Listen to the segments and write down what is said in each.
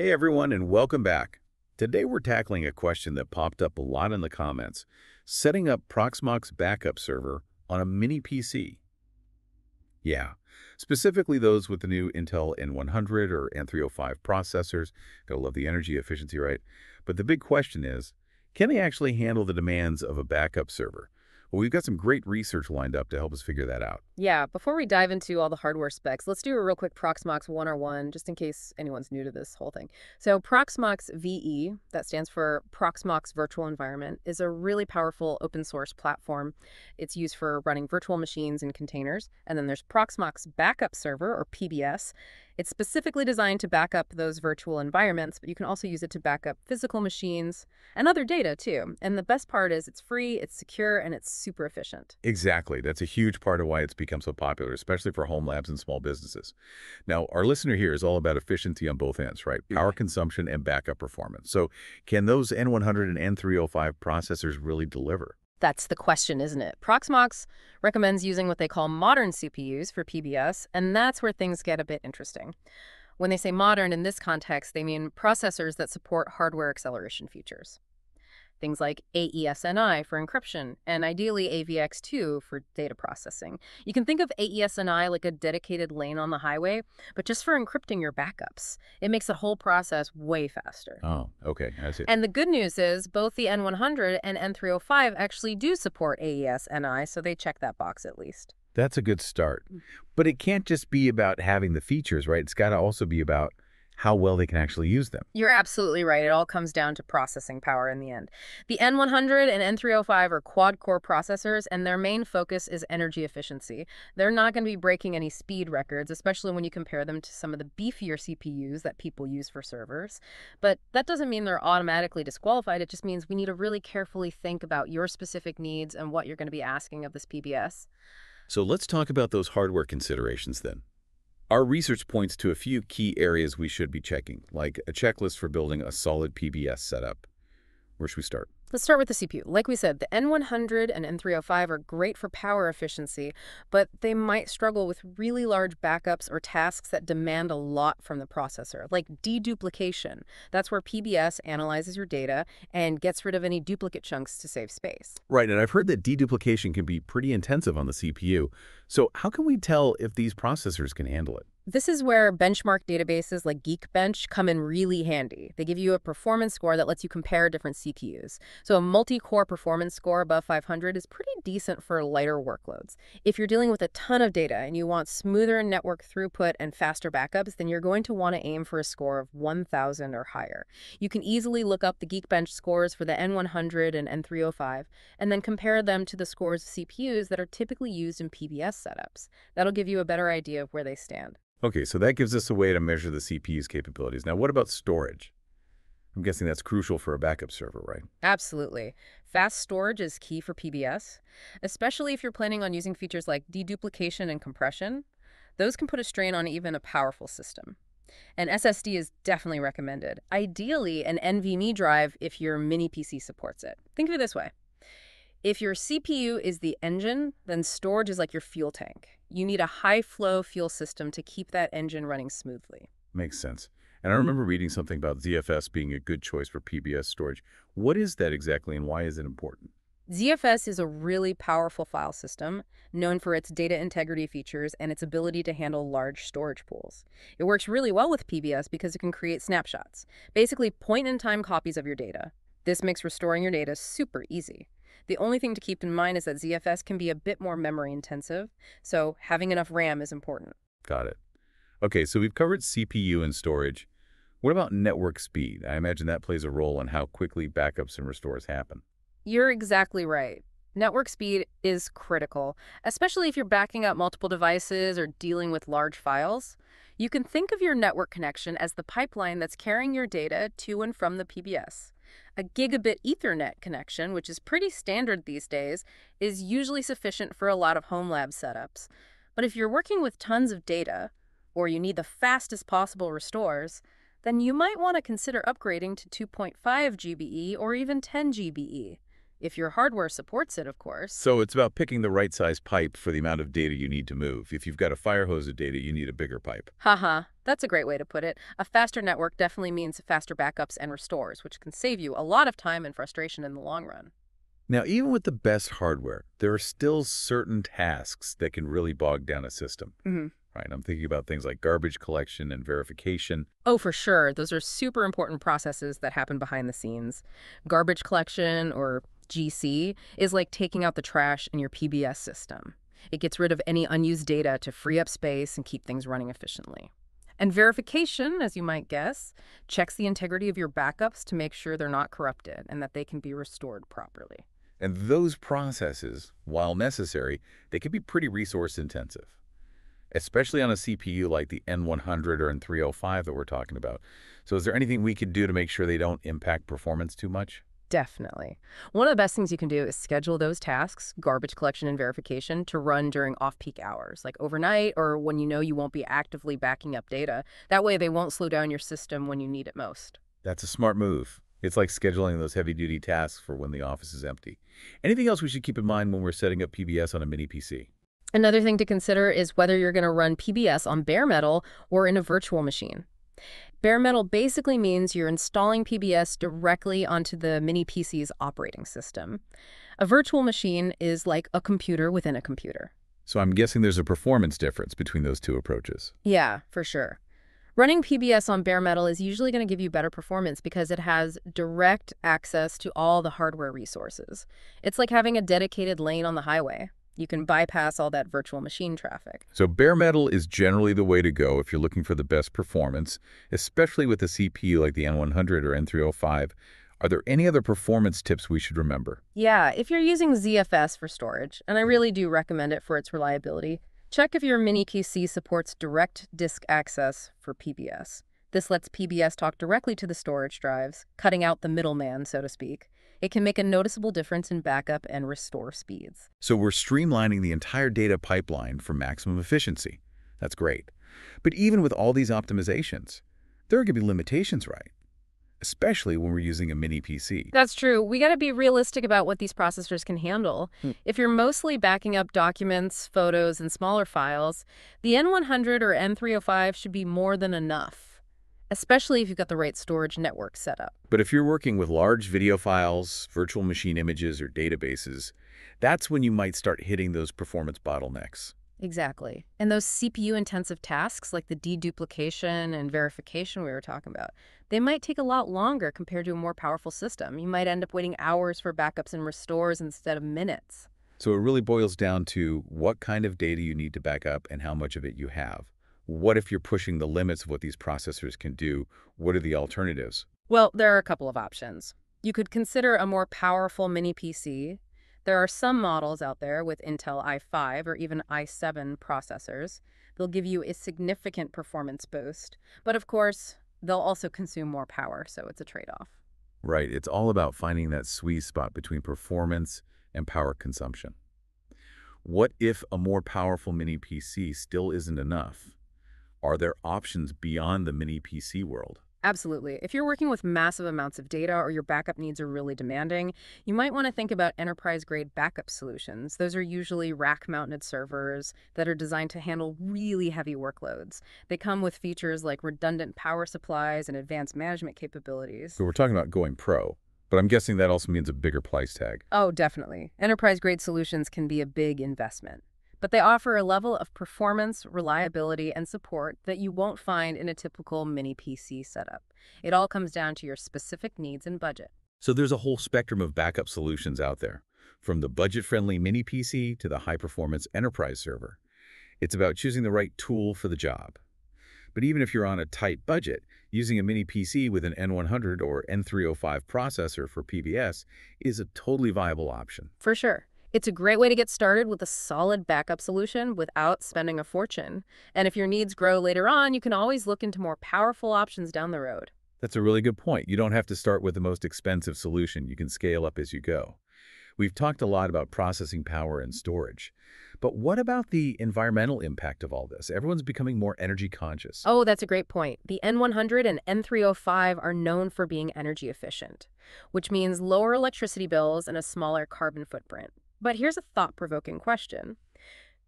Hey everyone and welcome back. Today we're tackling a question that popped up a lot in the comments, setting up Proxmox backup server on a mini PC. Yeah, specifically those with the new Intel N100 or N305 processors. Gotta love the energy efficiency, right? But the big question is, can they actually handle the demands of a backup server? Well, we've got some great research lined up to help us figure that out. Yeah, before we dive into all the hardware specs, let's do a real quick Proxmox 101, just in case anyone's new to this whole thing. So Proxmox VE, that stands for Proxmox Virtual Environment, is a really powerful open source platform. It's used for running virtual machines and containers. And then there's Proxmox Backup Server, or PBS. It's specifically designed to back up those virtual environments, but you can also use it to back up physical machines and other data too. And the best part is it's free, it's secure, and it's super efficient. Exactly. That's a huge part of why it's become so popular, especially for home labs and small businesses. Now, our listener here is all about efficiency on both ends, right? Mm-hmm. Power consumption and backup performance. So can those N100 and N305 processors really deliver? That's the question, isn't it? Proxmox recommends using what they call modern CPUs for PBS, and that's where things get a bit interesting. When they say modern in this context, they mean processors that support hardware acceleration features things like AES-NI for encryption, and ideally AVX2 for data processing. You can think of AES-NI like a dedicated lane on the highway, but just for encrypting your backups. It makes the whole process way faster. Oh, okay, I see. And the good news is both the N100 and N305 actually do support AES-NI, so they check that box at least. That's a good start. Mm. But it can't just be about having the features, right? It's got to also be about how well they can actually use them. You're absolutely right. It all comes down to processing power in the end. The N100 and N305 are quad-core processors, and their main focus is energy efficiency. They're not going to be breaking any speed records, especially when you compare them to some of the beefier CPUs that people use for servers. But that doesn't mean they're automatically disqualified. It just means we need to really carefully think about your specific needs and what you're going to be asking of this PBS. So let's talk about those hardware considerations then. Our research points to a few key areas we should be checking, like a checklist for building a solid PBS setup. Where should we start? Let's start with the CPU. Like we said, the N100 and N305 are great for power efficiency, but they might struggle with really large backups or tasks that demand a lot from the processor, like deduplication. That's where PBS analyzes your data and gets rid of any duplicate chunks to save space. Right, and I've heard that deduplication can be pretty intensive on the CPU. So how can we tell if these processors can handle it? This is where benchmark databases like Geekbench come in really handy. They give you a performance score that lets you compare different CPUs. So a multi-core performance score above 500 is pretty decent for lighter workloads. If you're dealing with a ton of data and you want smoother network throughput and faster backups, then you're going to want to aim for a score of 1000 or higher. You can easily look up the Geekbench scores for the N100 and N305 and then compare them to the scores of CPUs that are typically used in PBS setups. That'll give you a better idea of where they stand. Okay, so that gives us a way to measure the CPU's capabilities. Now, what about storage? I'm guessing that's crucial for a backup server, right? Absolutely. Fast storage is key for PBS, especially if you're planning on using features like deduplication and compression. Those can put a strain on even a powerful system. An SSD is definitely recommended. Ideally, an NVMe drive if your mini PC supports it. Think of it this way. If your CPU is the engine, then storage is like your fuel tank you need a high-flow fuel system to keep that engine running smoothly. Makes sense. And I mm-hmm. remember reading something about ZFS being a good choice for PBS storage. What is that exactly and why is it important? ZFS is a really powerful file system, known for its data integrity features and its ability to handle large storage pools. It works really well with PBS because it can create snapshots, basically point-in-time copies of your data. This makes restoring your data super easy. The only thing to keep in mind is that ZFS can be a bit more memory intensive, so having enough RAM is important. Got it. Okay, so we've covered CPU and storage. What about network speed? I imagine that plays a role in how quickly backups and restores happen. You're exactly right. Network speed is critical, especially if you're backing up multiple devices or dealing with large files. You can think of your network connection as the pipeline that's carrying your data to and from the PBS. A gigabit Ethernet connection, which is pretty standard these days, is usually sufficient for a lot of home lab setups. But if you're working with tons of data, or you need the fastest possible restores, then you might want to consider upgrading to 2.5 GBE or even 10 GBE. If your hardware supports it, of course. So it's about picking the right size pipe for the amount of data you need to move. If you've got a fire hose of data, you need a bigger pipe. Haha, that's a great way to put it. A faster network definitely means faster backups and restores, which can save you a lot of time and frustration in the long run. Now, even with the best hardware, there are still certain tasks that can really bog down a system. Mm-hmm. Right? I'm thinking about things like garbage collection and verification. Oh, for sure. Those are super important processes that happen behind the scenes. Garbage collection, or GC, is like taking out the trash in your PBS system. It gets rid of any unused data to free up space and keep things running efficiently. And verification, as you might guess, checks the integrity of your backups to make sure they're not corrupted and that they can be restored properly. And those processes, while necessary, they can be pretty resource intensive, especially on a CPU like the N100 or N305 that we're talking about. So is there anything we could do to make sure they don't impact performance too much? Definitely. One of the best things you can do is schedule those tasks, garbage collection and verification, to run during off-peak hours, like overnight or when you know you won't be actively backing up data. That way they won't slow down your system when you need it most. That's a smart move. It's like scheduling those heavy-duty tasks for when the office is empty. Anything else we should keep in mind when we're setting up PBS on a mini PC? Another thing to consider is whether you're going to run PBS on bare metal or in a virtual machine. Bare metal basically means you're installing PBS directly onto the mini PC's operating system. A virtual machine is like a computer within a computer. So I'm guessing there's a performance difference between those two approaches. Yeah, for sure. Running PBS on bare metal is usually going to give you better performance because it has direct access to all the hardware resources. It's like having a dedicated lane on the highway. You can bypass all that virtual machine traffic. So bare metal is generally the way to go if you're looking for the best performance, especially with a CPU like the N100 or N305. Are there any other performance tips we should remember? Yeah, if you're using ZFS for storage, and I mm-hmm. really do recommend it for its reliability, Check if your mini PC supports direct disk access for PBS. This lets PBS talk directly to the storage drives, cutting out the middleman, so to speak. It can make a noticeable difference in backup and restore speeds. So we're streamlining the entire data pipeline for maximum efficiency. That's great. But even with all these optimizations, there are going to be limitations, right? especially when we're using a mini PC. That's true. We got to be realistic about what these processors can handle. Hmm. If you're mostly backing up documents, photos, and smaller files, the N100 or N305 should be more than enough, especially if you've got the right storage network set up. But if you're working with large video files, virtual machine images, or databases, that's when you might start hitting those performance bottlenecks. Exactly. And those CPU-intensive tasks like the deduplication and verification we were talking about, they might take a lot longer compared to a more powerful system. You might end up waiting hours for backups and restores instead of minutes. So it really boils down to what kind of data you need to back up and how much of it you have. What if you're pushing the limits of what these processors can do? What are the alternatives? Well, there are a couple of options. You could consider a more powerful mini PC there are some models out there with Intel i5 or even i7 processors. They'll give you a significant performance boost, but of course, they'll also consume more power, so it's a trade-off. Right. It's all about finding that sweet spot between performance and power consumption. What if a more powerful mini PC still isn't enough? Are there options beyond the mini PC world? Absolutely. If you're working with massive amounts of data or your backup needs are really demanding, you might want to think about enterprise-grade backup solutions. Those are usually rack-mounted servers that are designed to handle really heavy workloads. They come with features like redundant power supplies and advanced management capabilities. So we're talking about going pro, but I'm guessing that also means a bigger price tag. Oh, definitely. Enterprise-grade solutions can be a big investment but they offer a level of performance, reliability, and support that you won't find in a typical mini PC setup. It all comes down to your specific needs and budget. So there's a whole spectrum of backup solutions out there, from the budget-friendly mini PC to the high-performance enterprise server. It's about choosing the right tool for the job. But even if you're on a tight budget, using a mini PC with an N100 or N305 processor for PBS is a totally viable option. For sure. It's a great way to get started with a solid backup solution without spending a fortune. And if your needs grow later on, you can always look into more powerful options down the road. That's a really good point. You don't have to start with the most expensive solution. You can scale up as you go. We've talked a lot about processing power and storage. But what about the environmental impact of all this? Everyone's becoming more energy conscious. Oh, that's a great point. The N100 and N305 are known for being energy efficient, which means lower electricity bills and a smaller carbon footprint. But here's a thought-provoking question.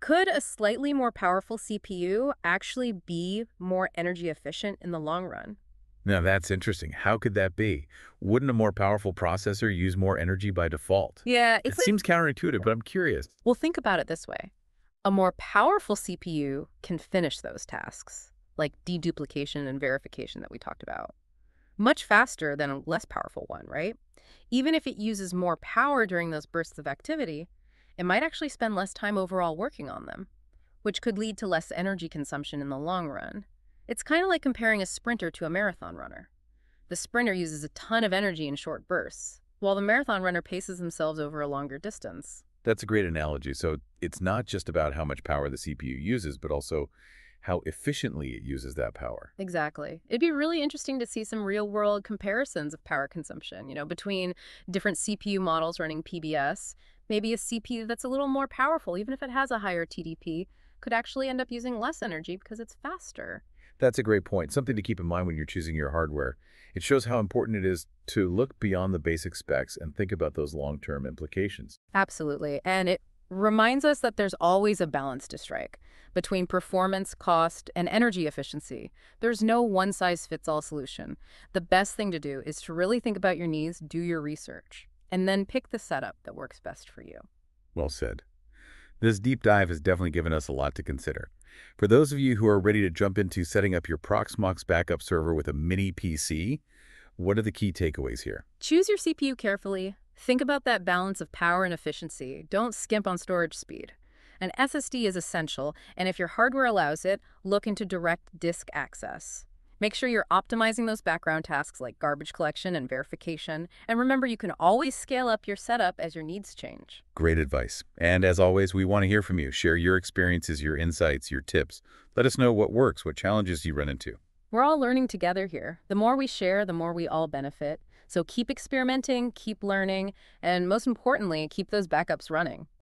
Could a slightly more powerful CPU actually be more energy efficient in the long run? Now that's interesting. How could that be? Wouldn't a more powerful processor use more energy by default? Yeah, It we seems counterintuitive, but I'm curious. Well, think about it this way. A more powerful CPU can finish those tasks, like deduplication and verification that we talked about, much faster than a less powerful one, right? Even if it uses more power during those bursts of activity, it might actually spend less time overall working on them, which could lead to less energy consumption in the long run. It's kind of like comparing a sprinter to a marathon runner. The sprinter uses a ton of energy in short bursts, while the marathon runner paces themselves over a longer distance. That's a great analogy. So it's not just about how much power the CPU uses, but also how efficiently it uses that power. Exactly. It'd be really interesting to see some real-world comparisons of power consumption, you know, between different CPU models running PBS. Maybe a CPU that's a little more powerful, even if it has a higher TDP, could actually end up using less energy because it's faster. That's a great point. Something to keep in mind when you're choosing your hardware. It shows how important it is to look beyond the basic specs and think about those long-term implications. Absolutely. And it reminds us that there's always a balance to strike between performance, cost, and energy efficiency. There's no one-size-fits-all solution. The best thing to do is to really think about your needs, do your research, and then pick the setup that works best for you. Well said. This deep dive has definitely given us a lot to consider. For those of you who are ready to jump into setting up your Proxmox backup server with a mini PC, what are the key takeaways here? Choose your CPU carefully. Think about that balance of power and efficiency. Don't skimp on storage speed. An SSD is essential, and if your hardware allows it, look into direct disk access. Make sure you're optimizing those background tasks like garbage collection and verification, and remember you can always scale up your setup as your needs change. Great advice. And as always, we want to hear from you. Share your experiences, your insights, your tips. Let us know what works, what challenges you run into. We're all learning together here. The more we share, the more we all benefit. So keep experimenting, keep learning, and most importantly, keep those backups running.